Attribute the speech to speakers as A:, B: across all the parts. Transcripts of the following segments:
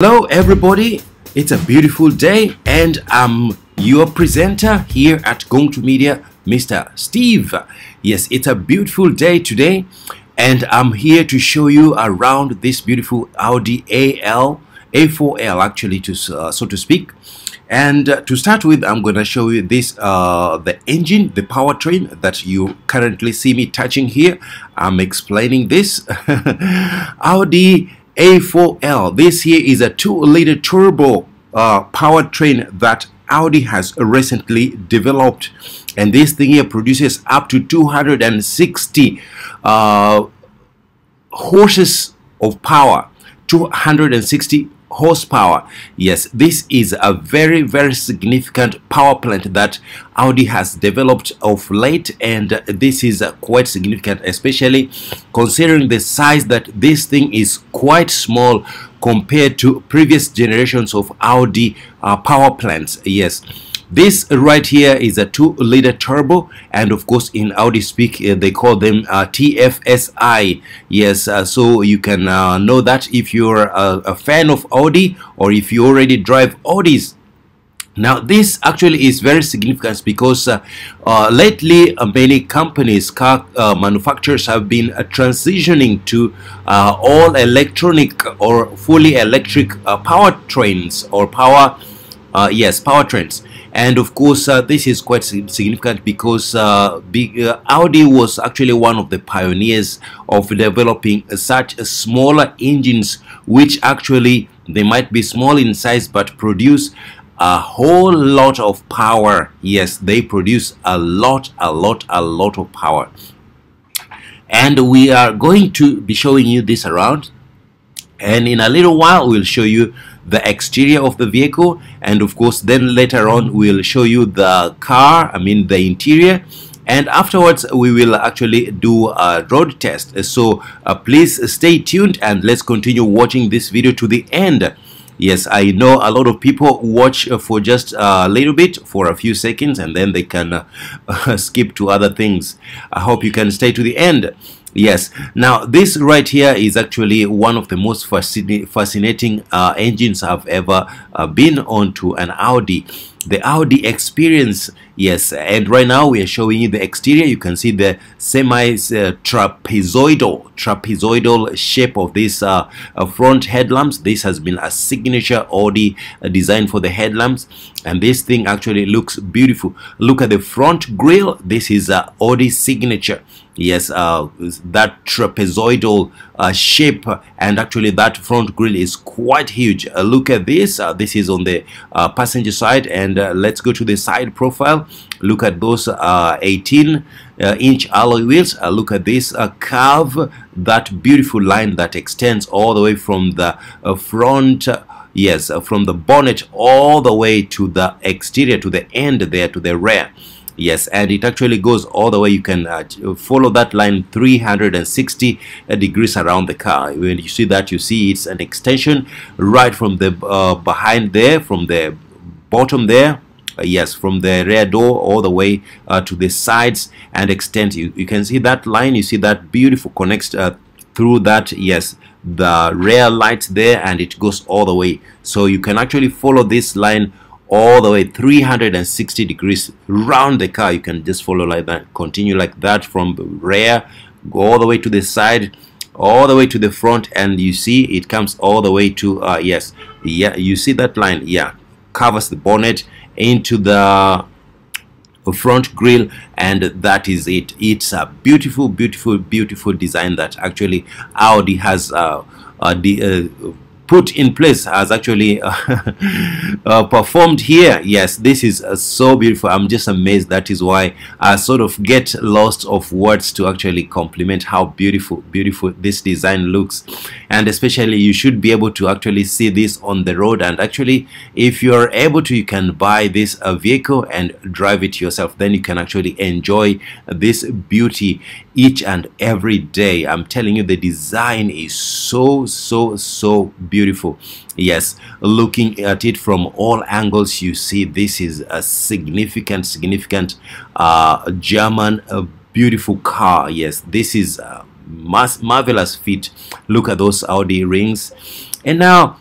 A: Hello everybody, it's a beautiful day and I'm your presenter here at Gong2 Media, Mr. Steve. Yes, it's a beautiful day today and I'm here to show you around this beautiful Audi AL, A4L actually to uh, so to speak. And uh, to start with, I'm going to show you this, uh, the engine, the powertrain that you currently see me touching here. I'm explaining this. Audi a4L. This here is a 2-liter turbo uh, powertrain that Audi has recently developed and this thing here produces up to 260 uh, horses of power 260 horsepower. Yes this is a very very significant power plant that Audi has developed of late and this is quite significant especially considering the size that this thing is quite small compared to previous generations of Audi uh, power plants. Yes this right here is a 2 liter turbo and of course in Audi speak uh, they call them uh, TFSI yes uh, so you can uh, know that if you're a, a, fan of Audi or if you already drive Audis. Now this actually is very significant because uh, uh, lately many companies car manufacturers have been transitioning to all electronic or fully electric powertrains or power yes powertrains and of course uh, this is quite significant because uh, big, uh, Audi was actually one of the pioneers of developing such smaller engines which actually they might be small in size but produce a whole lot of power. Yes they produce a lot a lot a lot of power. And we are going to be showing you this around and in a little while we'll show you the exterior of the vehicle. And of course then later on we'll show you the car I mean the interior. And afterwards we will actually do a road test. So uh, please stay tuned and let's continue watching this video to the end. Yes I know a lot of people watch for just a little bit for a few seconds and then they can uh, skip to other things. I hope you can stay to the end Yes, now this right here is actually one of the most fascinating uh, engines I've ever uh, been on to an Audi. The Audi experience, yes, and right now we are showing you the exterior. You can see the semi uh, trapezoidal, trapezoidal shape of this uh, uh, front headlamps. This has been a signature Audi uh, design for the headlamps, and this thing actually looks beautiful. Look at the front grille. This is a Audi signature yes uh, that trapezoidal uh, shape and actually that front grille is quite huge. Uh, look at this. Uh, this is on the uh, passenger side and uh, let's go to the side profile. Look at those 18 inch alloy wheels. Look at this curve that beautiful line that extends all the way from the front yes from the bonnet all the way to the exterior to the end there to the rear yes and it actually goes all the way. You can uh, follow that line 360 degrees around the car. When you see that you see it's an extension right from the uh, behind there from the bottom there. Uh, yes from the rear door all the way uh, to the sides and extend you, you can see that line. You see that beautiful connects uh, through that. Yes the rear lights there and it goes all the way. So you can actually follow this line all the way 360 degrees round the car. You can just follow like that continue like that from the rear go all the way to the side all the way to the front and you see it comes all the way to uh, yes yeah you see that line yeah covers the bonnet into the front grille and that is it. It's a beautiful beautiful beautiful design that actually Audi has uh, uh, the, uh, put in place has actually uh, uh, performed here. Yes this is uh, so beautiful. I'm just amazed that is why i sort of get lost of words to actually compliment how beautiful beautiful this design looks. And especially you should be able to actually see this on the road. And actually if you're able to you can buy this uh, vehicle and drive it yourself. Then you can actually enjoy this beauty each and every day. I'm telling you the design is so so so beautiful. Yes looking at it from all angles you see this is a significant significant uh, German uh, beautiful car. Yes this is a marvelous feat. Look at those Audi rings. And now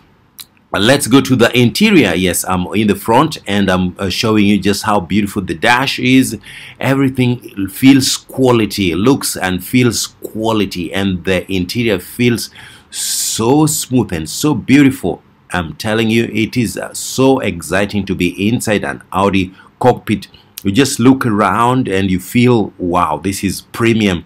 A: let's go to the interior. Yes i'm in the front and i'm uh, showing you just how beautiful the dash is. Everything feels quality looks and feels quality and the interior feels so smooth and so beautiful. I'm telling you it is uh, so exciting to be inside an audi cockpit. You just look around and you feel wow this is premium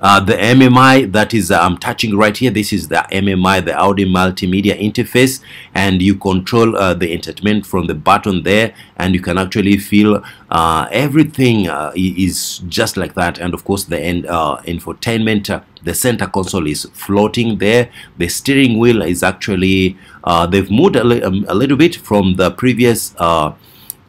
A: uh, the MMI that is uh, I'm touching right here this is the MMI the Audi multimedia interface and you control uh, the entertainment from the button there and you can actually feel uh, everything uh, is just like that. And of course the end, infotainment the center console is floating there. The steering wheel is actually they've moved a, li um, a, little bit from the previous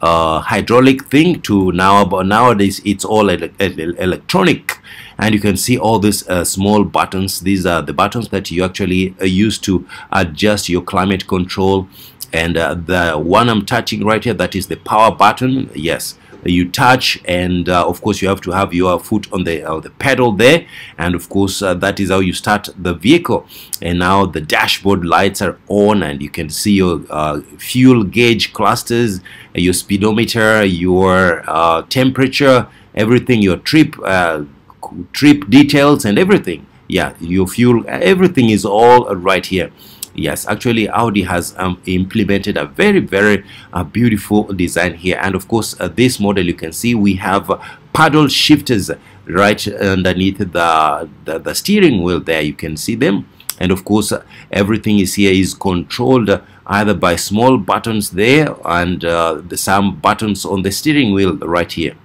A: uh, hydraulic thing to now but nowadays it's all ele electronic. And you can see all these uh, small buttons. These are the buttons that you actually uh, use to adjust your climate control. And uh, the one I'm touching right here that is the power button. Yes you touch and uh, of course you have to have your foot on the uh, the pedal there. And of course uh, that is how you start the vehicle. And now the dashboard lights are on and you can see your uh, fuel gauge clusters your speedometer your uh, temperature everything your trip uh, trip details and everything. Yeah your fuel everything is all right here yes actually Audi has um, implemented a very very uh, beautiful design here. And of course uh, this model you can see we have paddle shifters right underneath the, the, the steering wheel there. You can see them. And of course everything is here is controlled either by small buttons there and uh, some buttons on the steering wheel right here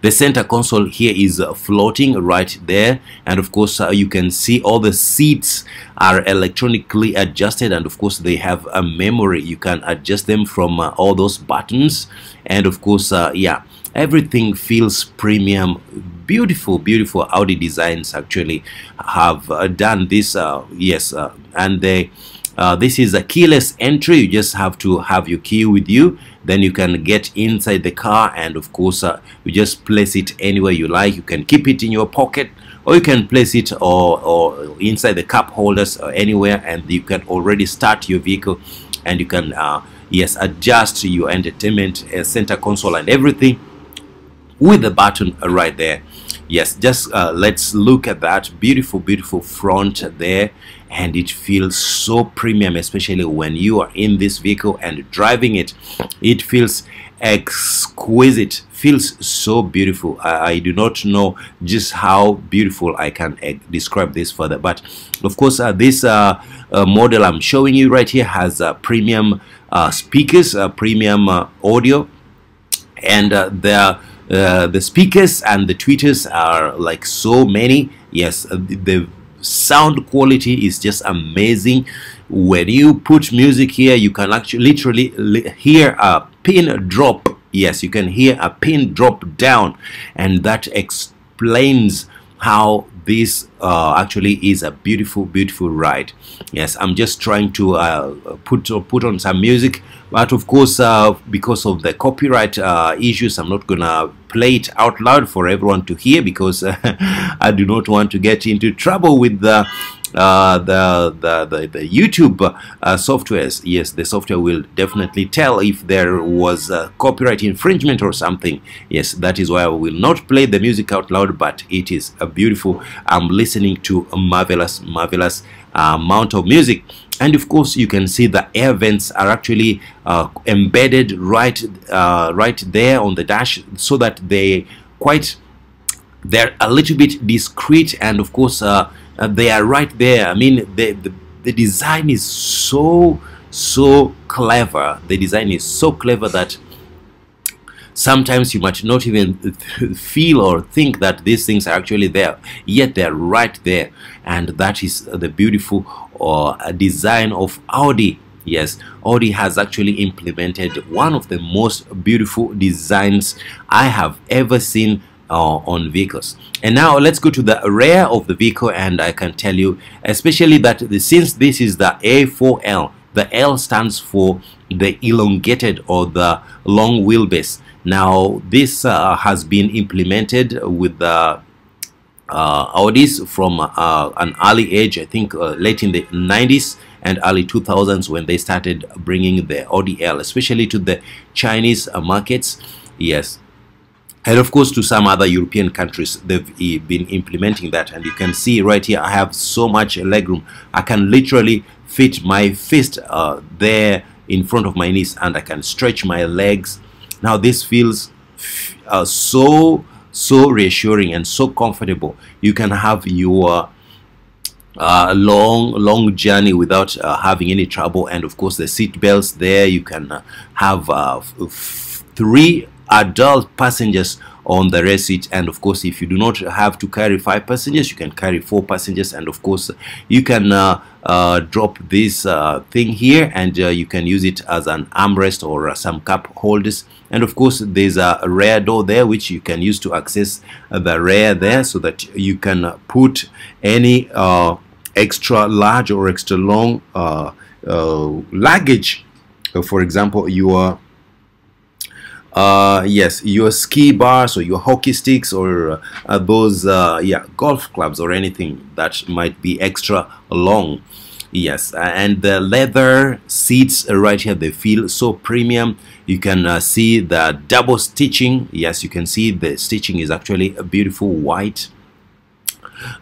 A: the center console here is uh, floating right there. And of course uh, you can see all the seats are electronically adjusted. And of course they have a memory. You can adjust them from uh, all those buttons. And of course uh, yeah everything feels premium. Beautiful beautiful Audi designs actually have uh, done this yes and they uh, this is a keyless entry. You just have to have your key with you. Then you can get inside the car and of course uh, you just place it anywhere you like. You can keep it in your pocket or you can place it or, or inside the cup holders or anywhere and you can already start your vehicle and you can uh, yes adjust your entertainment uh, center console and everything with the button right there. Yes just uh, let's look at that beautiful beautiful front there and it feels so premium especially when you are in this vehicle and driving it. It feels exquisite feels so beautiful. I, I, do not know just how beautiful I can uh, describe this further but of course uh, this uh, uh model I'm showing you right here has uh, premium uh, speakers premium audio. And uh, the speakers and the tweeters are like so many. Yes the sound quality is just amazing. When you put music here you can actually literally hear a pin drop. Yes you can hear a pin drop down. And that explains how this uh, actually is a beautiful beautiful ride. Yes I'm just trying to uh, put put on some music but of course uh, because of the copyright uh, issues I'm not gonna play it out loud for everyone to hear because I do not want to get into trouble with the uh, the, the, the, the, YouTube uh, softwares, yes, the software will definitely tell if there was copyright infringement or something. Yes, that is why I will not play the music out loud, but it is a beautiful, I'm listening to a marvelous, marvelous uh, amount of music. And of course, you can see the air vents are actually uh, embedded right, uh, right there on the dash so that they quite, they're a little bit discreet and of course, uh, uh, they are right there. I mean the, the, the design is so so clever. The design is so clever that sometimes you might not even feel or think that these things are actually there. Yet they're right there. And that is the beautiful uh, design of Audi. Yes Audi has actually implemented one of the most beautiful designs I have ever seen uh, on vehicles. And now let's go to the rear of the vehicle and I can tell you especially that the, since this is the A4L the L stands for the elongated or the long wheelbase. Now this uh, has been implemented with the uh, Audis from uh, an early age I think uh, late in the 90s and early 2000s when they started bringing the Audi L, especially to the Chinese uh, markets. Yes, and of course to some other European countries they've eh, been implementing that. And you can see right here I have so much legroom. I can literally fit my fist uh, there in front of my knees and I can stretch my legs. Now this feels uh, so so reassuring and so comfortable. You can have your uh, long long journey without uh, having any trouble. And of course the seat belts there you can uh, have uh, three adult passengers on the seat. And of course if you do not have to carry five passengers you can carry four passengers. And of course you can uh, uh, drop this uh, thing here and uh, you can use it as an armrest or uh, some cup holders. And of course there's a rear door there which you can use to access the rear there so that you can put any uh, extra large or extra long luggage. For example your uh, yes, your ski bars or your hockey sticks or uh, those uh, yeah golf clubs or anything that might be extra long. Yes, and the leather seats right here they feel so premium. You can uh, see the double stitching. Yes, you can see the stitching is actually a beautiful white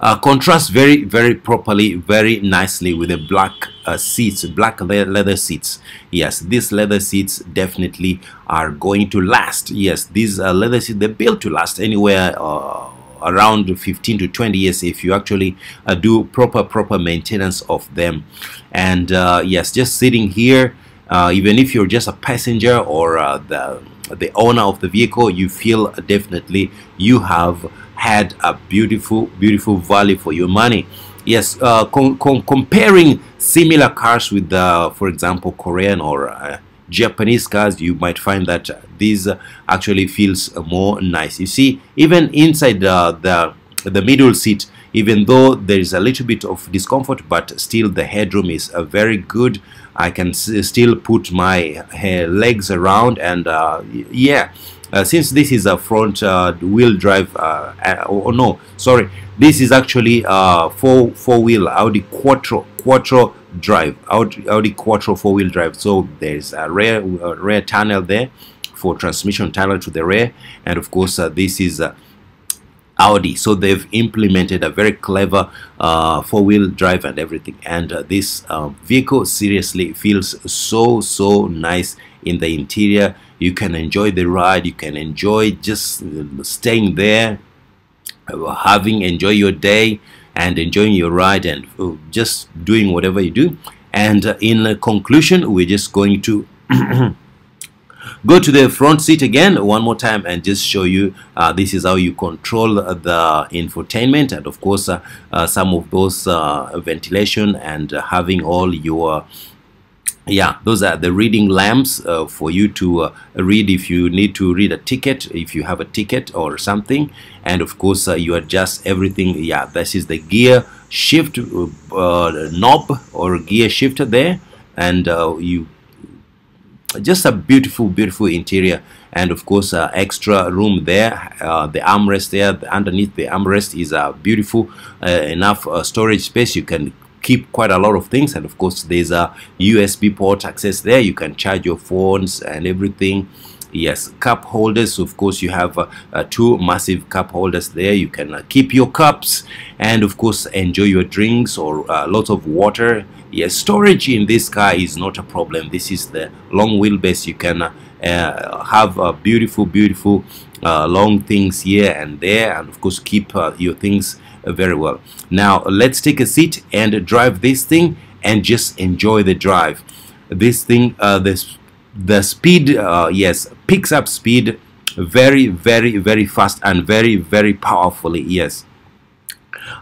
A: uh, contrasts very very properly very nicely with the black uh, seats black leather seats. Yes these leather seats definitely are going to last. Yes these uh, leather seats they're built to last anywhere uh, around 15 to 20 years if you actually uh, do proper proper maintenance of them. And yes just sitting here even if you're just a passenger or the the owner of the vehicle you feel definitely you have had a beautiful beautiful value for your money. Yes uh, com com comparing similar cars with the for example Korean or uh, Japanese cars you might find that this actually feels more nice. You see even inside the the, the middle seat even though there is a little bit of discomfort but still the headroom is uh, very good. I can still put my uh, legs around and uh, yeah uh, since this is a front uh, wheel drive uh, or, or, no sorry. This is actually a four four wheel Audi Quattro Quattro drive Audi, Audi Quattro four wheel drive. So there's a rear rear tunnel there for transmission tunnel to the rear. And of course uh, this is uh, Audi. So they've implemented a very clever uh, four-wheel drive and everything. And uh, this uh, vehicle seriously feels so so nice in the interior you can enjoy the ride. You can enjoy just staying there having enjoy your day and enjoying your ride and uh, just doing whatever you do. And in conclusion we're just going to go to the front seat again one more time and just show you uh, this is how you control the infotainment and of course uh, uh, some of those uh, ventilation and having all your yeah those are the reading lamps uh, for you to uh, read if you need to read a ticket if you have a ticket or something. And of course uh, you adjust everything. Yeah this is the gear shift uh, knob or gear shifter there. And uh, you just a beautiful beautiful interior. And of course uh, extra room there uh, the armrest there underneath the armrest is a beautiful uh, enough storage space. You can keep quite a lot of things. And of course there's a USB port access there. You can charge your phones and everything. Yes cup holders of course you have uh, uh, two massive cup holders there. You can uh, keep your cups and of course enjoy your drinks or uh, lots of water. Yes storage in this car is not a problem. This is the long wheelbase. You can uh, uh, have a beautiful beautiful long things here and there. And of course keep your things very well. Now let's take a seat and drive this thing and just enjoy the drive. This thing uh, this the speed uh, yes picks up speed very very very fast and very very powerfully yes.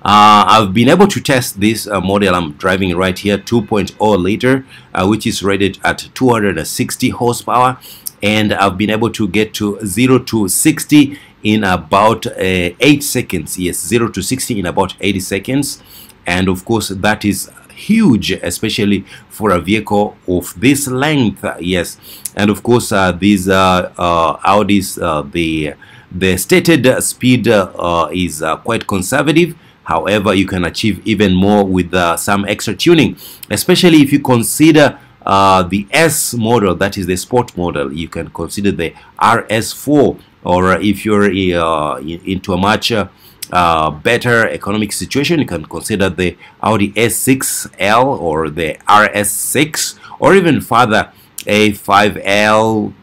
A: Uh, I've been able to test this uh, model. I'm driving right here 2.0 liter uh, which is rated at 260 horsepower and I've been able to get to 0 to 60 in about uh, 8 seconds. Yes 0 to 60 in about 80 seconds. And of course that is huge especially for a vehicle of this length. Yes. And of course uh, these uh, uh Audis uh, the the stated speed uh, is quite conservative. However, you can achieve even more with uh, some extra tuning, especially if you consider uh, the S model, that is the sport model. You can consider the RS4, or if you're uh, into a much uh, better economic situation, you can consider the Audi S6L or the RS6, or even further A5L,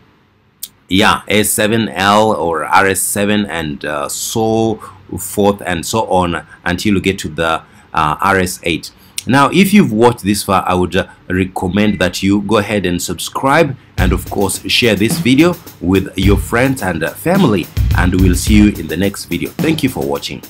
A: yeah, A7L or RS7, and uh, so forth and so on until you get to the uh, RS8. Now, if you've watched this far, I would uh, recommend that you go ahead and subscribe and of course share this video with your friends and uh, family and we'll see you in the next video. Thank you for watching.